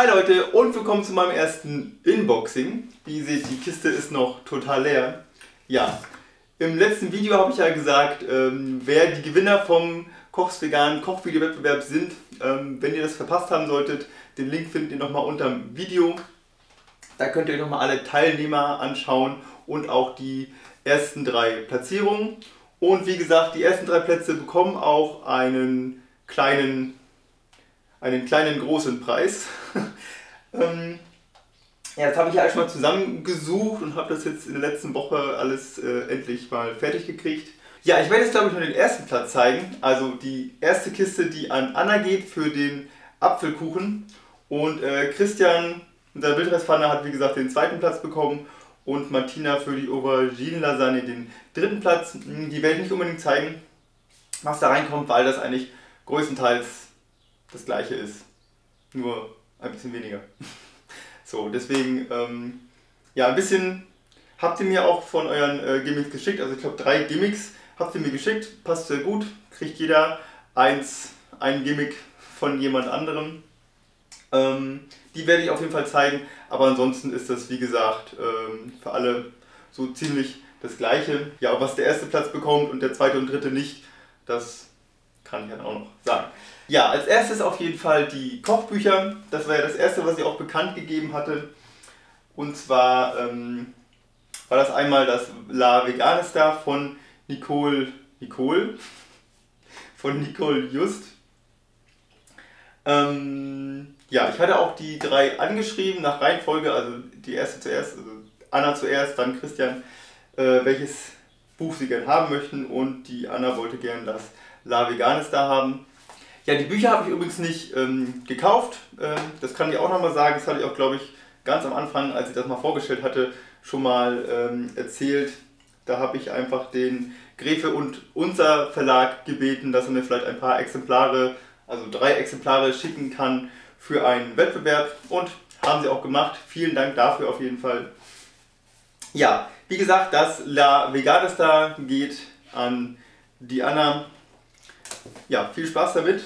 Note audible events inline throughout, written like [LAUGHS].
Hi Leute und willkommen zu meinem ersten Unboxing. Wie ihr seht, die Kiste ist noch total leer. Ja, im letzten Video habe ich ja gesagt, ähm, wer die Gewinner vom Kochs veganen Kochvideo-Wettbewerb sind. Ähm, wenn ihr das verpasst haben solltet, den Link findet ihr nochmal unter dem Video. Da könnt ihr euch nochmal alle Teilnehmer anschauen und auch die ersten drei Platzierungen. Und wie gesagt, die ersten drei Plätze bekommen auch einen kleinen einen kleinen großen Preis. [LAUGHS] ähm, ja, das habe ich ja alles mal zusammengesucht und habe das jetzt in der letzten Woche alles äh, endlich mal fertig gekriegt. Ja, ich werde jetzt glaube ich nur den ersten Platz zeigen. Also die erste Kiste, die an Anna geht für den Apfelkuchen. Und äh, Christian, unser Wildreispfanne, hat wie gesagt den zweiten Platz bekommen. Und Martina für die Auberginen-Lasagne den dritten Platz. Die werde ich nicht unbedingt zeigen, was da reinkommt, weil das eigentlich größtenteils das gleiche ist. Nur ein bisschen weniger. [LAUGHS] so, deswegen, ähm, ja, ein bisschen habt ihr mir auch von euren äh, Gimmicks geschickt. Also ich glaube drei Gimmicks habt ihr mir geschickt. Passt sehr gut. Kriegt jeder eins, ein Gimmick von jemand anderem. Ähm, die werde ich auf jeden Fall zeigen. Aber ansonsten ist das, wie gesagt, ähm, für alle so ziemlich das gleiche. Ja, was der erste Platz bekommt und der zweite und dritte nicht, das kann ich dann auch noch sagen. Ja, als erstes auf jeden Fall die Kochbücher. Das war ja das erste, was ich auch bekannt gegeben hatte. Und zwar ähm, war das einmal das La Veganista von Nicole, Nicole, von Nicole Just. Ähm, ja, ich hatte auch die drei angeschrieben nach Reihenfolge, also die erste zuerst, also Anna zuerst, dann Christian, äh, welches Buch sie gern haben möchten und die Anna wollte gern das La Veganista haben. Ja, die Bücher habe ich übrigens nicht ähm, gekauft. Ähm, das kann ich auch nochmal sagen. Das hatte ich auch, glaube ich, ganz am Anfang, als ich das mal vorgestellt hatte, schon mal ähm, erzählt. Da habe ich einfach den Gräfe und unser Verlag gebeten, dass er mir vielleicht ein paar Exemplare, also drei Exemplare schicken kann für einen Wettbewerb. Und haben sie auch gemacht. Vielen Dank dafür auf jeden Fall. Ja, wie gesagt, das La Veganista geht an die Anna ja, viel Spaß damit.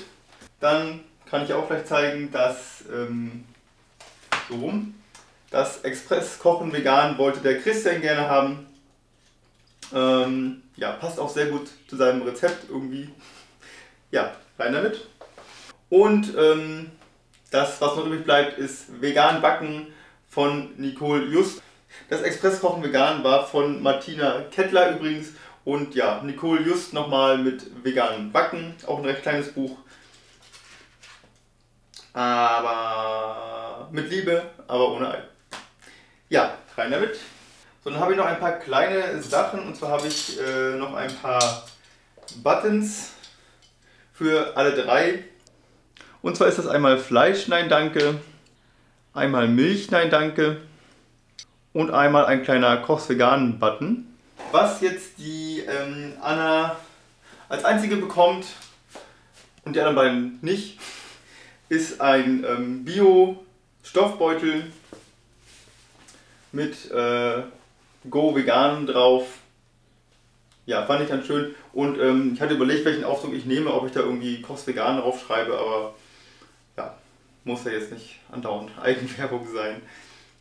Dann kann ich auch gleich zeigen, dass ähm, so rum, das Express Kochen Vegan wollte der Christian gerne haben. Ähm, ja, passt auch sehr gut zu seinem Rezept irgendwie. Ja, rein damit. Und ähm, das, was noch übrig bleibt, ist Vegan Backen von Nicole Just. Das Express Kochen Vegan war von Martina Kettler übrigens und ja, Nicole Just nochmal mit veganen Backen, auch ein recht kleines Buch. Aber mit Liebe, aber ohne Ei. Ja, rein damit. So, dann habe ich noch ein paar kleine Sachen und zwar habe ich äh, noch ein paar Buttons für alle drei. Und zwar ist das einmal Fleisch, nein danke, einmal Milch, nein danke und einmal ein kleiner Kochs Veganen Button. Was jetzt die ähm, Anna als einzige bekommt und die anderen beiden nicht, ist ein ähm, Bio-Stoffbeutel mit äh, Go Vegan drauf. Ja, fand ich ganz schön. Und ähm, ich hatte überlegt, welchen Aufdruck ich nehme, ob ich da irgendwie Kost Vegan drauf schreibe, aber ja, muss ja jetzt nicht andauernd [LAUGHS] Eigenwerbung sein.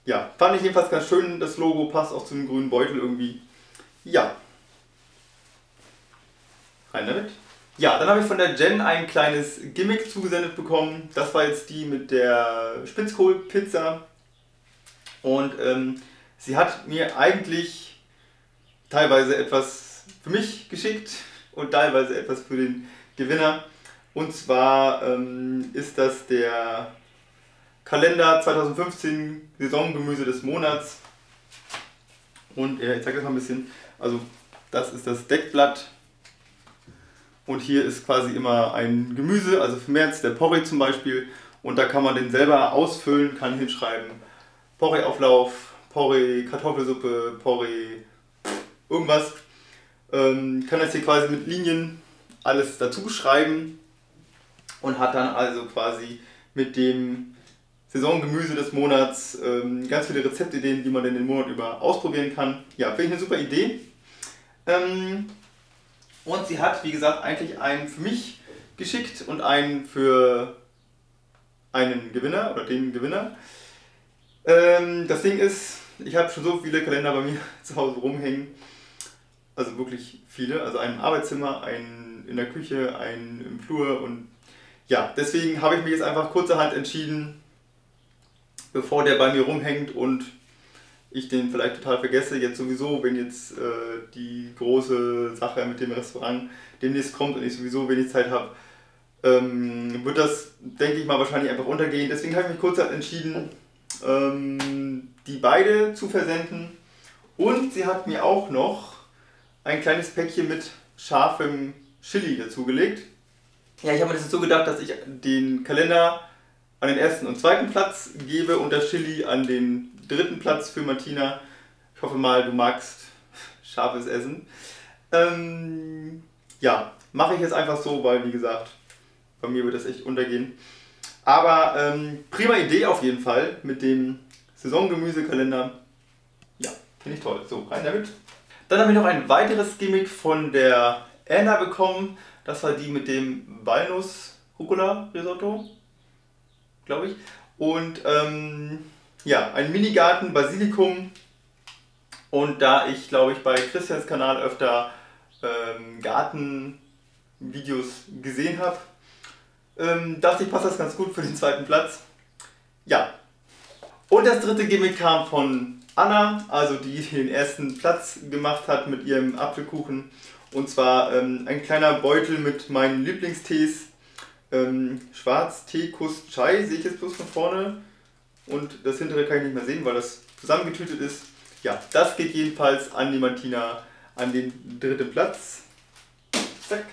Ja, fand ich jedenfalls ganz schön. Das Logo passt auch zum grünen Beutel irgendwie. Ja. Rein damit. Ja, dann habe ich von der Jen ein kleines Gimmick zugesendet bekommen. Das war jetzt die mit der Spitzkohlpizza. Und ähm, sie hat mir eigentlich teilweise etwas für mich geschickt und teilweise etwas für den Gewinner. Und zwar ähm, ist das der Kalender 2015 Saisongemüse des Monats. Und ja, ich zeige das mal ein bisschen. Also das ist das Deckblatt. Und hier ist quasi immer ein Gemüse, also für März der Porree zum Beispiel. Und da kann man den selber ausfüllen, kann hinschreiben Porree-Auflauf, Porree, Kartoffelsuppe, Porree, irgendwas. Ähm, kann das hier quasi mit Linien alles dazu schreiben und hat dann also quasi mit dem Saisongemüse des Monats ähm, ganz viele Rezeptideen, die man in den Monat über ausprobieren kann. Ja, finde ich eine super Idee. Ähm, und sie hat, wie gesagt, eigentlich einen für mich geschickt und einen für einen Gewinner oder den Gewinner. Ähm, das Ding ist, ich habe schon so viele Kalender bei mir [LAUGHS] zu Hause rumhängen. Also wirklich viele. Also einen im Arbeitszimmer, einen in der Küche, einen im Flur und ja, deswegen habe ich mich jetzt einfach kurzerhand entschieden, bevor der bei mir rumhängt und ich den vielleicht total vergesse, jetzt sowieso, wenn jetzt äh, die große Sache mit dem Restaurant demnächst kommt und ich sowieso wenig Zeit habe, ähm, wird das, denke ich mal, wahrscheinlich einfach untergehen. Deswegen habe ich mich kurz entschieden, ähm, die beide zu versenden. Und sie hat mir auch noch ein kleines Päckchen mit scharfem Chili dazugelegt. Ja, ich habe mir das jetzt so gedacht, dass ich den Kalender an den ersten und zweiten Platz gebe und das Chili an den dritten Platz für Martina. Ich hoffe mal, du magst scharfes Essen. Ähm, ja, mache ich jetzt einfach so, weil wie gesagt, bei mir wird das echt untergehen. Aber ähm, prima Idee auf jeden Fall mit dem Saisongemüsekalender. Ja, finde ich toll. So, rein damit. Dann habe ich noch ein weiteres Gimmick von der Anna bekommen. Das war die mit dem Walnuss-Rucola-Risotto, glaube ich. Und ähm, ja, ein Minigarten, Basilikum. Und da ich, glaube ich, bei Christians Kanal öfter ähm, Gartenvideos gesehen habe, ähm, dachte ich, passt das ganz gut für den zweiten Platz. Ja. Und das dritte Gimmick kam von Anna, also die den ersten Platz gemacht hat mit ihrem Apfelkuchen. Und zwar ähm, ein kleiner Beutel mit meinen Lieblingstees. Ähm, Schwarz, Tee, Kuss, Chai sehe ich jetzt bloß von vorne. Und das hintere kann ich nicht mehr sehen, weil das zusammengetütet ist. Ja, das geht jedenfalls an die Martina an den dritten Platz. Zack.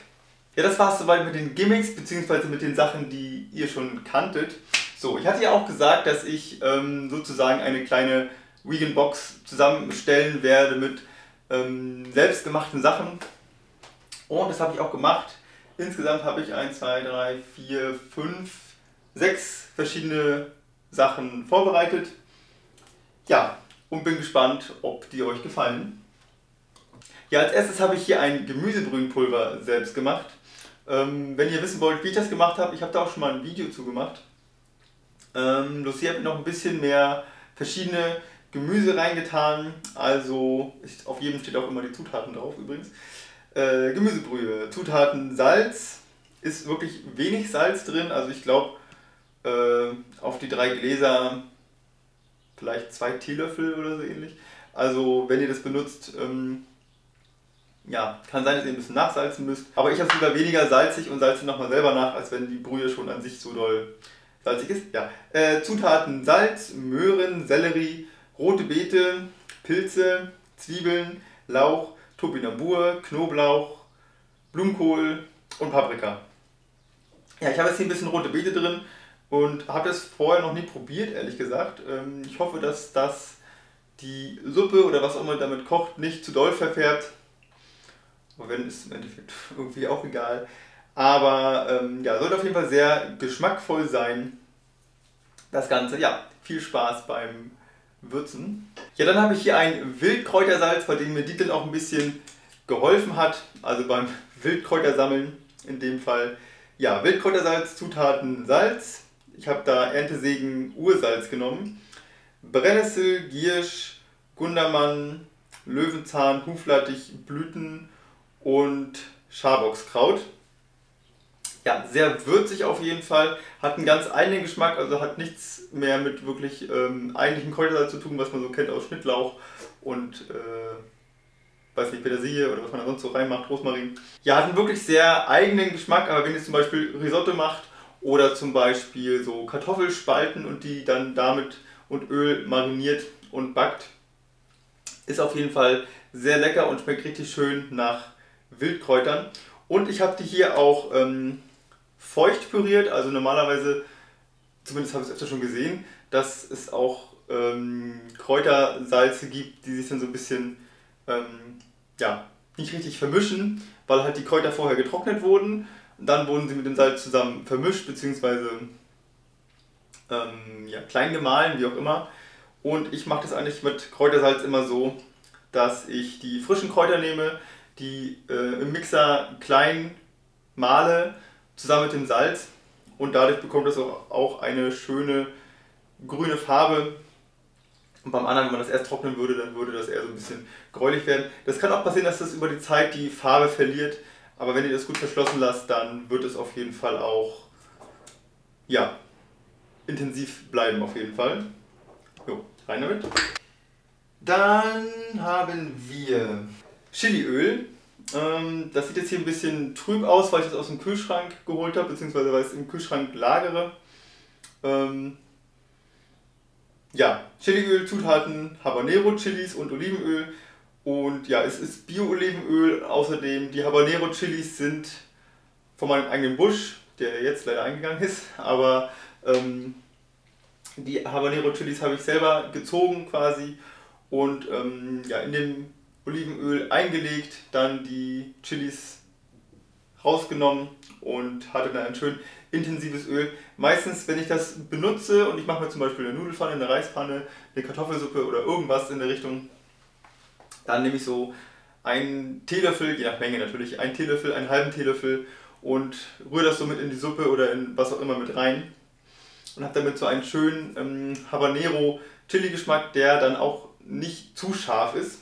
Ja, das war es soweit mit den Gimmicks, beziehungsweise mit den Sachen, die ihr schon kanntet. So, ich hatte ja auch gesagt, dass ich ähm, sozusagen eine kleine Vegan Box zusammenstellen werde mit ähm, selbstgemachten Sachen. Und das habe ich auch gemacht. Insgesamt habe ich 1, 2, 3, 4, 5, 6 verschiedene Sachen vorbereitet. Ja, und bin gespannt, ob die euch gefallen. Ja, als erstes habe ich hier ein Gemüsebrühenpulver selbst gemacht. Ähm, wenn ihr wissen wollt, wie ich das gemacht habe, ich habe da auch schon mal ein Video zu gemacht. Ähm, Lucy hat mir noch ein bisschen mehr verschiedene Gemüse reingetan. Also ich, auf jedem steht auch immer die Zutaten drauf übrigens. Äh, Gemüsebrühe, Zutaten, Salz. Ist wirklich wenig Salz drin. Also ich glaube äh, auf die drei Gläser vielleicht zwei Teelöffel oder so ähnlich. Also wenn ihr das benutzt, ähm, ja, kann sein, dass ihr ein bisschen nachsalzen müsst. Aber ich habe es lieber weniger salzig und salze nochmal selber nach, als wenn die Brühe schon an sich so doll salzig ist. Ja. Äh, Zutaten Salz, Möhren, Sellerie, rote Beete, Pilze, Zwiebeln, Lauch, Topinambur, Knoblauch, Blumenkohl und Paprika. Ja, ich habe jetzt hier ein bisschen rote Beete drin und habe das vorher noch nie probiert, ehrlich gesagt. Ähm, ich hoffe, dass das die Suppe oder was auch immer damit kocht, nicht zu doll verfärbt. Aber wenn, ist im Endeffekt [LAUGHS] irgendwie auch egal. Aber ähm, ja, sollte auf jeden Fall sehr geschmackvoll sein. Das Ganze, ja, viel Spaß beim Würzen. Ja, dann habe ich hier ein Wildkräutersalz, bei dem mir Dietl auch ein bisschen geholfen hat. Also beim [LAUGHS] Wildkräutersammeln in dem Fall. Ja, Wildkräutersalz, Zutaten Salz. Ich habe da Erntesegen Ursalz genommen. Brennnessel, Giersch, Gundermann, Löwenzahn, Huflattich, Blüten und Schaboxkraut. Ja, sehr würzig auf jeden Fall, hat einen ganz eigenen Geschmack, also hat nichts mehr mit wirklich ähm, eigentlichen Kräutersalz zu tun, was man so kennt aus Schnittlauch und äh, weiß nicht, Petersilie oder was man da sonst so reinmacht, Rosmarin. Ja, hat einen wirklich sehr eigenen Geschmack, aber wenn ihr zum Beispiel Risotto macht oder zum Beispiel so Kartoffelspalten und die dann damit und Öl mariniert und backt, ist auf jeden Fall sehr lecker und schmeckt richtig schön nach Wildkräutern. Und ich habe die hier auch ähm, feucht püriert, also normalerweise, zumindest habe ich es öfter schon gesehen, dass es auch ähm, Kräutersalze gibt, die sich dann so ein bisschen ähm, ja, nicht richtig vermischen, weil halt die Kräuter vorher getrocknet wurden. Dann wurden sie mit dem Salz zusammen vermischt, beziehungsweise ähm, ja, klein gemahlen, wie auch immer. Und ich mache das eigentlich mit Kräutersalz immer so, dass ich die frischen Kräuter nehme, die äh, im Mixer klein male, zusammen mit dem Salz und dadurch bekommt es auch eine schöne grüne Farbe. Und beim anderen, wenn man das erst trocknen würde, dann würde das eher so ein bisschen gräulich werden. Das kann auch passieren, dass das über die Zeit die Farbe verliert. Aber wenn ihr das gut verschlossen lasst, dann wird es auf jeden Fall auch ja, intensiv bleiben auf jeden Fall. Jo, rein damit. Dann haben wir Chiliöl. Ähm, das sieht jetzt hier ein bisschen trüb aus, weil ich das aus dem Kühlschrank geholt habe, beziehungsweise weil ich es im Kühlschrank lagere. Ähm, ja, Chiliöl, Zutaten, Habanero-Chilis und Olivenöl. Und ja, es ist Bio-Olivenöl. Außerdem, die Habanero-Chilis sind von meinem eigenen Busch, der jetzt leider eingegangen ist. Aber ähm, die Habanero-Chilis habe ich selber gezogen quasi und ähm, ja, in dem Olivenöl eingelegt, dann die Chilis rausgenommen und hatte dann ein schön intensives Öl. Meistens, wenn ich das benutze und ich mache mir zum Beispiel eine Nudelfanne, eine Reispfanne, eine Kartoffelsuppe oder irgendwas in der Richtung, dann nehme ich so einen Teelöffel, je nach Menge natürlich, einen Teelöffel, einen halben Teelöffel und rühre das so mit in die Suppe oder in was auch immer mit rein und habe damit so einen schönen ähm, Habanero Chili Geschmack, der dann auch nicht zu scharf ist.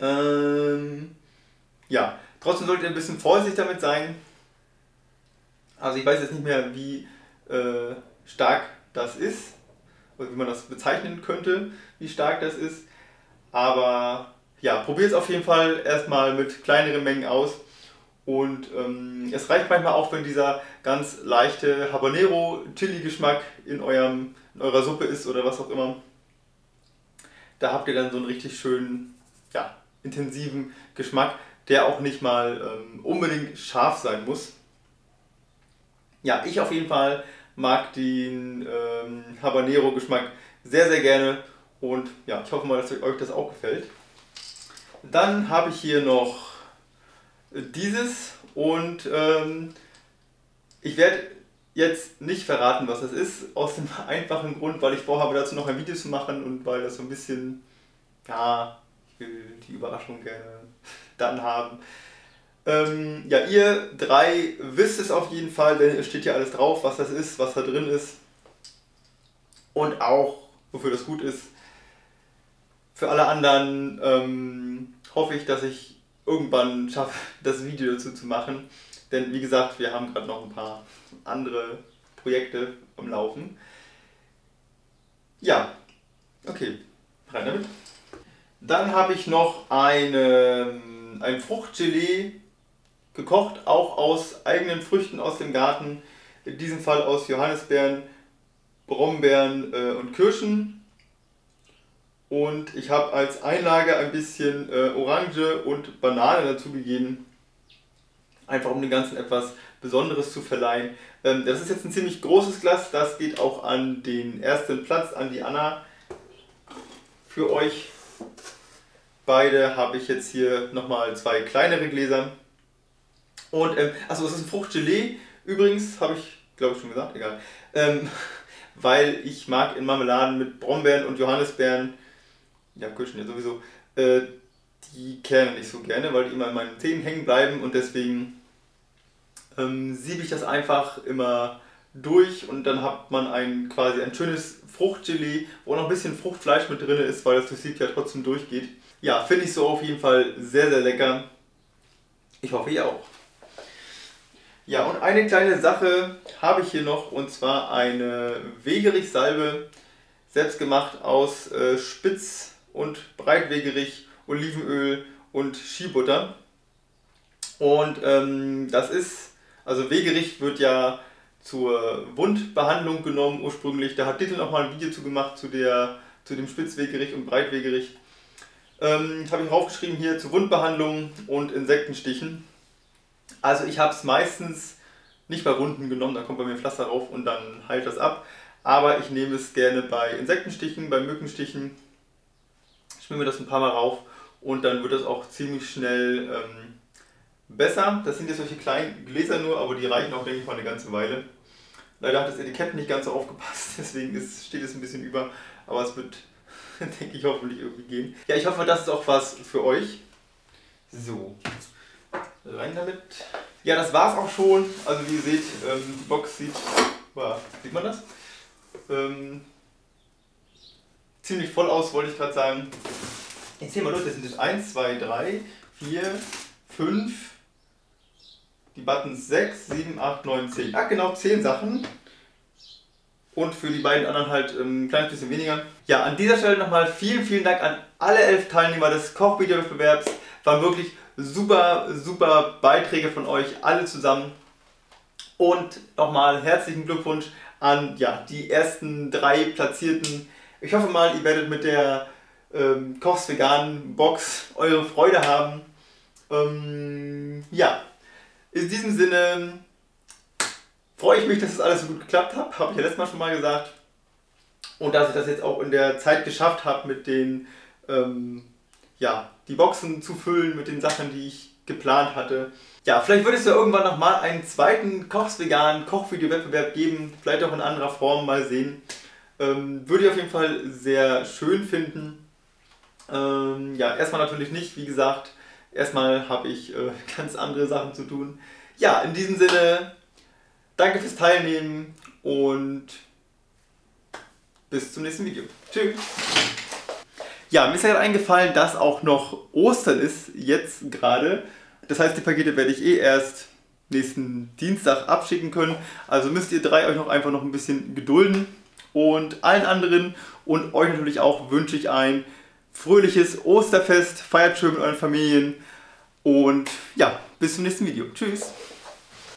Ähm, ja, trotzdem solltet ihr ein bisschen vorsichtig damit sein. Also ich weiß jetzt nicht mehr, wie äh, stark das ist, oder wie man das bezeichnen könnte, wie stark das ist. Aber ja, probiert es auf jeden Fall erstmal mit kleineren Mengen aus. Und ähm, es reicht manchmal auch, wenn dieser ganz leichte Habanero-Chili-Geschmack in, in eurer Suppe ist oder was auch immer. Da habt ihr dann so einen richtig schönen, ja, intensiven Geschmack, der auch nicht mal ähm, unbedingt scharf sein muss. Ja, ich auf jeden Fall mag den ähm, Habanero-Geschmack sehr, sehr gerne und ja, ich hoffe mal, dass euch das auch gefällt. Dann habe ich hier noch dieses und ähm, ich werde jetzt nicht verraten, was das ist, aus dem [LAUGHS] einfachen Grund, weil ich vorhabe, dazu noch ein Video zu machen und weil das so ein bisschen, ja, ich will die Überraschung gerne [LAUGHS] dann haben. Ähm, ja, ihr drei wisst es auf jeden Fall, denn es steht hier alles drauf, was das ist, was da drin ist und auch, wofür das gut ist. Für alle anderen ähm, hoffe ich, dass ich irgendwann schaffe, [LAUGHS] das Video dazu zu machen. Denn wie gesagt, wir haben gerade noch ein paar andere Projekte am Laufen. Ja, okay, rein damit. Dann habe ich noch eine, ein Fruchtgelee gekocht, auch aus eigenen Früchten aus dem Garten. In diesem Fall aus Johannisbeeren, Brombeeren äh, und Kirschen. Und ich habe als Einlage ein bisschen äh, Orange und Banane dazu gegeben. Einfach um dem Ganzen etwas Besonderes zu verleihen. Ähm, das ist jetzt ein ziemlich großes Glas. Das geht auch an den ersten Platz, an die Anna. Für euch beide habe ich jetzt hier nochmal zwei kleinere Gläser. Und, ähm, also es ist ein Fruchtgelee. Übrigens, habe ich, glaube ich, schon gesagt, egal. Ähm, [LAUGHS] weil ich mag in Marmeladen mit Brombeeren und Johannisbeeren ja, Kirschen ja sowieso, äh, die Kerne nicht so gerne, weil die immer in meinen Zähnen hängen bleiben und deswegen ähm, siebe ich das einfach immer durch und dann hat man ein quasi ein schönes Fruchtgelee, wo noch ein bisschen Fruchtfleisch mit drin ist, weil das Sieb ja trotzdem durchgeht. Ja, finde ich so auf jeden Fall sehr, sehr lecker. Ich hoffe, ihr auch. Ja, und eine kleine Sache habe ich hier noch und zwar eine Wegerich-Salbe, selbst gemacht aus äh, Spitz und Breitwegerich, Olivenöl und Skibutter. Und ähm, das ist, also Wegerich wird ja zur Wundbehandlung genommen ursprünglich. Da hat Dittel nochmal ein Video zu gemacht zu, der, zu dem Spitzwegerich und Breitwegerich. Ähm, habe ich draufgeschrieben hier zur Wundbehandlung und Insektenstichen. Also ich habe es meistens nicht bei Wunden genommen, da kommt bei mir Pflaster drauf und dann heilt das ab. Aber ich nehme es gerne bei Insektenstichen, bei Mückenstichen schmieren wir das ein paar Mal rauf und dann wird das auch ziemlich schnell ähm, besser. Das sind jetzt solche kleinen Gläser nur, aber die reichen auch, denke ich mal, eine ganze Weile. Leider hat das Etikett nicht ganz so aufgepasst, [LAUGHS] deswegen ist, steht es ein bisschen über, aber es wird, [LAUGHS] denke ich, hoffentlich irgendwie gehen. Ja, ich hoffe, das ist auch was für euch. So, Rein damit. Ja, das war's auch schon. Also wie ihr seht, ähm, die Box sieht, wow, sieht man das? Ähm, ziemlich voll aus, wollte ich gerade sagen. Jetzt sehen wir durch, das sind jetzt 1, 2, 3, 4, 5, die Buttons 6, 7, 8, 9, 10. Ah, genau 10 Sachen. Und für die beiden anderen halt ähm, ein kleines bisschen weniger. Ja, an dieser Stelle nochmal vielen, vielen Dank an alle elf Teilnehmer des Kochvideowettbewerbs. Waren wirklich super, super Beiträge von euch, alle zusammen. Und nochmal herzlichen Glückwunsch an ja, die ersten drei Platzierten. Ich hoffe mal, ihr werdet mit der ähm, Kochs Vegan Box eure Freude haben. Ähm, ja, in diesem Sinne freue ich mich, dass es das alles so gut geklappt hat. Habe ich ja letztes Mal schon mal gesagt. Und dass ich das jetzt auch in der Zeit geschafft habe, mit den, ähm, ja, die Boxen zu füllen mit den Sachen, die ich geplant hatte. Ja, vielleicht wird es ja irgendwann nochmal einen zweiten Kochs veganen Kochvideo-Wettbewerb geben. Vielleicht auch in anderer Form, mal sehen. Ähm, würde ich auf jeden Fall sehr schön finden. Ähm, ja, erstmal natürlich nicht, wie gesagt. Erstmal habe ich äh, [LAUGHS] ganz andere Sachen zu tun. Ja, in diesem Sinne, danke fürs Teilnehmen und bis zum nächsten Video. Tschüss. Ja, mir ist ja gerade eingefallen, dass auch noch Ostern ist, jetzt gerade. Das heißt, die Pakete werde ich eh erst nächsten Dienstag abschicken können. Also müsst ihr drei euch noch einfach noch ein bisschen gedulden. Und allen anderen und euch natürlich auch wünsche ich ein fröhliches Osterfest. Feiert schön mit euren Familien. Und ja, bis zum nächsten Video. Tschüss.